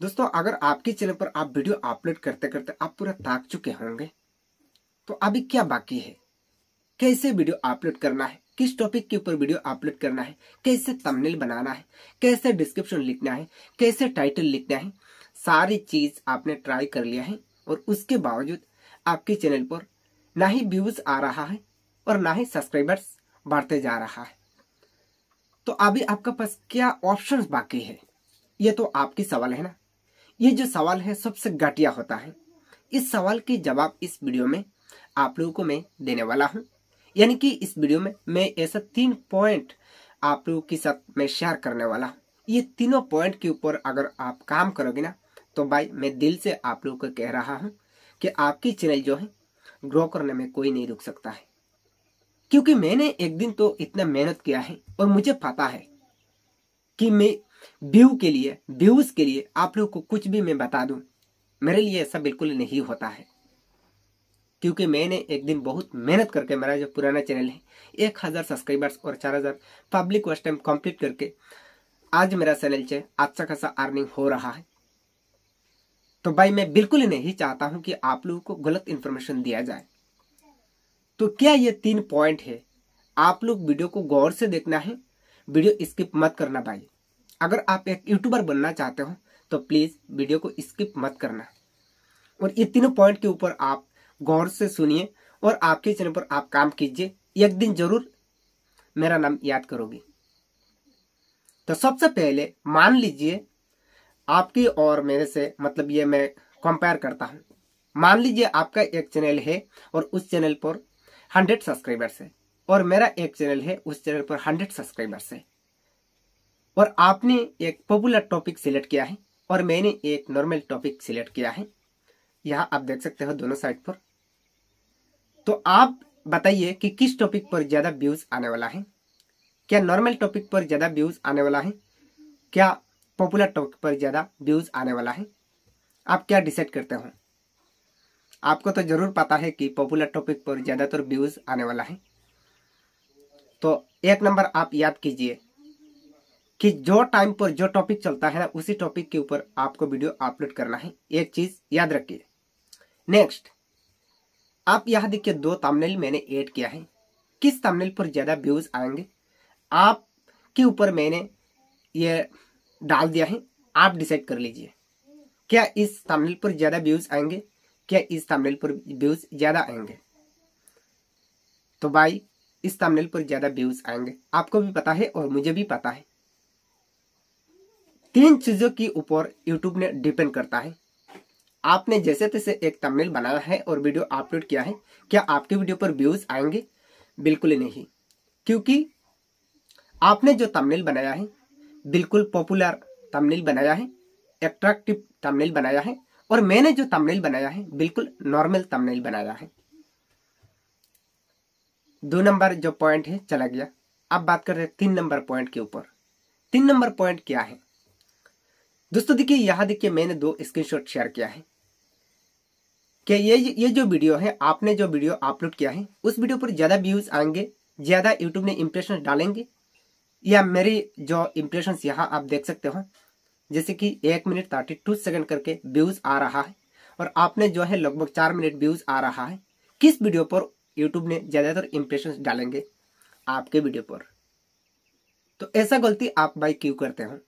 दोस्तों, अगर आपके चैनल पर आप वीडियो अपलोड करते करते आप पूरा ताक चुके होंगे तो अभी क्या बाकी है? कैसे वीडियो अपलोड करना है? किस टॉपिक के ऊपर वीडियो अपलोड करना है? कैसे तमनेल बनाना है? कैसे डिस्क्रिप्शन लिखना है? कैसे टाइटल लिखना है? सारी चीज़ आपने ट्राई कर लिया है और उसके बावजूद आपके चैनल पर ना ही व्यूज़ आ रहा है और ना ही सब्सक्राइबर्स बढ़ते जा रहा है। तो अभी आपका पास क्या ऑप्शंस बाकी है? ये तो आपकी सवाल है ना? ये जो सवाल है, सबसे घटिया होता है। इस सवाल के जवाब इस वीडियो में आप लोगों को मैं देने वाला हूँ। यानी कि इस वीडियो में मैं ऐसा तीन पॉइंट आप लोगों के साथ मैं शेयर करने वाला हूँ। ये तीनों पॉइंट के ऊपर अगर आप काम करोगे ना तो भाई मैं दिल से आप लोगों को कह रहा हूँ कि आपकी चैनल जो है ग्रो करने में कोई नहीं रुक सकता है। क्योंकि मैंने एक दिन तो इतना मेहनत किया है और मुझे पता है कि मैं व्यू के लिए व्यूज़ के लिए आप लोग को कुछ भी मैं बता दूँ, मेरे लिए ऐसा बिल्कुल नहीं होता है। क्योंकि मैंने एक दिन बहुत मेहनत करके, मेरा जो पुराना चैनल है, एक हज़ार सब्सक्राइबर्स और चार हज़ार पब्लिक वॉच टाइम कंप्लीट करके आज मेरा चैनल से अच्छा खासा अर्निंग हो रहा है। तो भाई मैं बिल्कुल नहीं चाहता हूँ कि आप लोगों को गलत इन्फॉर्मेशन दिया जाए। तो क्या ये तीन पॉइंट है? आप लोग वीडियो को गौर से देखना है। वीडियो स्किप मत करना भाई। अगर आप एक यूट्यूबर बनना चाहते हो तो प्लीज़ वीडियो को स्किप मत करना। और ये तीनों पॉइंट के ऊपर आप गौर से सुनिए और आपके चैनल पर आप काम कीजिए। एक दिन ज़रूर मेरा नाम याद करोगे। तो सबसे पहले मान लीजिए आपकी और मेरे से मतलब ये मैं कंपेयर करता हूँ। मान लीजिए आपका एक चैनल है और उस चैनल पर हंड्रेड सब्सक्राइबर्स है और मेरा एक चैनल है, उस चैनल पर हंड्रेड सब्सक्राइबर्स है। और आपने एक पॉपुलर टॉपिक सिलेक्ट किया है और मैंने एक नॉर्मल टॉपिक सिलेक्ट किया है। यहाँ आप देख सकते हो दोनों साइड पर। तो आप बताइए कि किस टॉपिक पर ज़्यादा व्यूज़ आने वाला है? क्या नॉर्मल टॉपिक पर ज़्यादा व्यूज़ आने वाला है? क्या पॉपुलर टॉपिक पर ज़्यादा व्यूज़ आने वाला है? आप क्या डिसाइड करते हो? आपको तो ज़रूर पता है कि पॉपुलर टॉपिक पर ज़्यादातर व्यूज़ आने वाला है। तो एक नंबर आप याद कीजिए। कि जो टाइम पर जो टॉपिक चलता है ना उसी टॉपिक के ऊपर आपको वीडियो अपलोड करना है। एक चीज़ याद रखिए। नेक्स्ट आप यहाँ देखिए दो तमनेल मैंने ऐड किया है। किस तमनेल पर ज़्यादा व्यूज़ आएँगे? आप के ऊपर मैंने ये डाल दिया है। आप डिसाइड कर लीजिए। क्या इस तमनेल पर ज़्यादा व्यूज़ आएँगे? क्या इस तमनेल पर व्यूज़ ज़्यादा आएँगे? तो भाई, इस तमनेल पर ज़्यादा व्यूज़ आएँगे। आपको भी पता है और मुझे भी पता है। तीन चीज़ों के ऊपर यूट्यूब ने डिपेंड करता है। आपने जैसे तैसे एक तमिल बनाया है और वीडियो अपलोड किया है, क्या आपके वीडियो पर व्यूज़ आएँगे? बिल्कुल नहीं, क्योंकि आपने जो तमिल बनाया है, बिल्कुल पॉपुलर तमिल बनाया है एट्रैक्टिव तमिल बनाया है, और मैंने जो तमिल बनाया है, बिल्कुल नॉर्मल तमिल बनाया है। दो नंबर जो पॉइंट है, चला गया। अब बात कर रहे हैं तीन नंबर पॉइंट के ऊपर। तीन नंबर पॉइंट क्या है? दोस्तों, देखिए, यहाँ देखिए मैंने दो स्क्रीनशॉट शेयर किया है। क्या ये ये जो वीडियो है, आपने जो वीडियो अपलोड किया है, उस वीडियो पर ज़्यादा व्यूज़ आएँगे, ज़्यादा यूट्यूब ने इंप्रेशन डालेंगे? या मेरी जो इंप्रेशन यहाँ आप देख सकते हो, जैसे कि एक मिनट थर्टी टू सेकेंड करके व्यूज़ आ रहा है, और आपने जो है लगभग चार मिनट व्यूज़ आ रहा है, किस वीडियो पर यूट्यूब ने ज़्यादातर इंप्रेशन डालेंगे आपके वीडियो पर? तो ऐसा गलती आप भाई क्यों करते हो?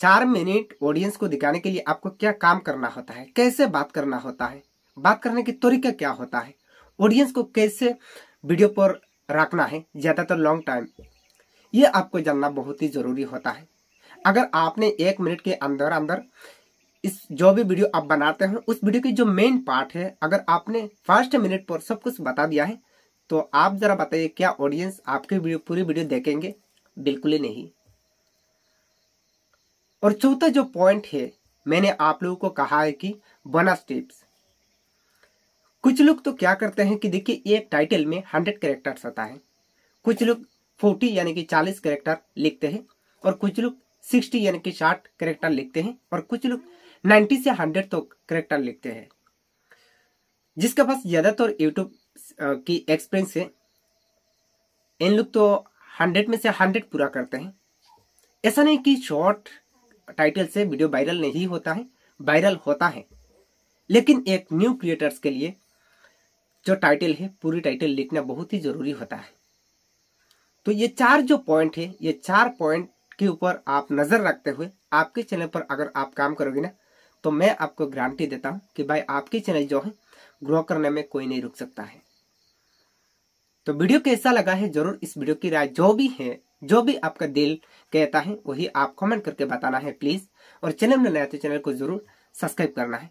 चार मिनट ऑडियंस को दिखाने के लिए आपको क्या काम करना होता है? कैसे बात करना होता है? बात करने की तरीका क्या होता है? ऑडियंस को कैसे वीडियो पर रखना है? ज़्यादातर लॉन्ग टाइम ये आपको जानना बहुत ही ज़रूरी होता है। अगर आपने एक मिनट के अंदर अंदर इस जो भी वीडियो आप बनाते हैं, उस वीडियो की जो मेन पार्ट है, अगर आपने फ़र्स्ट मिनट पर सब कुछ बता दिया है तो आप जरा बताइए, क्या ऑडियंस आपकी वीडियो पूरी वीडियो देखेंगे? बिल्कुल ही नहीं। और चौथा जो पॉइंट है, मैंने आप लोगों को कहा है कि बोनस टिप्स कुछ लोग तो क्या करते हैं कि देखिए एक टाइटल में हंड्रेड कैरेक्टर्स होता है। कुछ लोग फोर्टी यानी कि चालीस कैरेक्टर लिखते हैं और कुछ लोग सिक्सटी यानी कि साठ कैरेक्टर लिखते हैं और कुछ लोग नाइन्टी से हंड्रेड तो करेक्टर लिखते हैं। जिसके पास ज़्यादातर यूट्यूब की एक्सपीरियंस है, इन लोग तो हंड्रेड में से हंड्रेड पूरा करते हैं। ऐसा नहीं कि शॉर्ट टाइटल से वीडियो वायरल नहीं होता है वायरल होता है। लेकिन एक न्यू क्रिएटर्स के लिए जो टाइटल है, पूरी टाइटल लिखना बहुत ही ज़रूरी होता है। तो ये चार जो पॉइंट है, ये चार पॉइंट के ऊपर आप नज़र रखते हुए आपके चैनल पर अगर आप काम करोगे ना तो मैं आपको गारंटी देता हूँ कि भाई आपके चैनल जो है ग्रो करने में कोई नहीं रुक सकता है। तो वीडियो कैसा लगा है, ज़रूर इस वीडियो की राय जो भी है जो भी आपका दिल कहता है, वही आप कमेंट करके बताना है प्लीज़ और चैनल में नया तो चैनल को ज़रूर सब्सक्राइब करना है।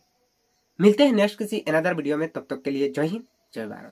मिलते हैं नेक्स्ट किसी अनदर वीडियो में, तब तक के लिए जय हिंद, जय भारत।